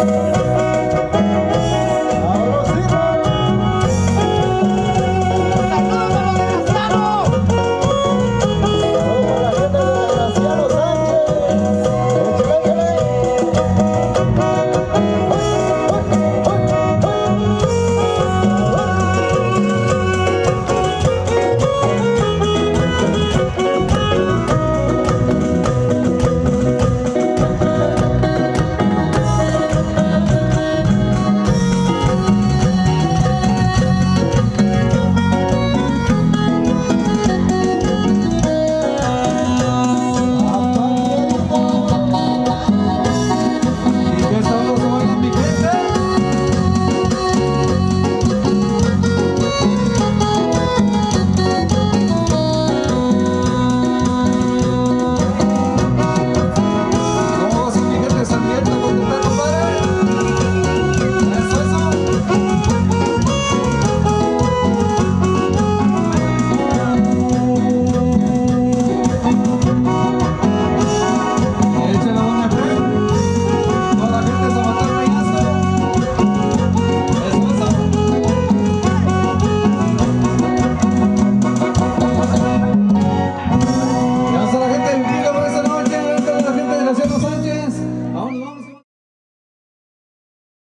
Yeah.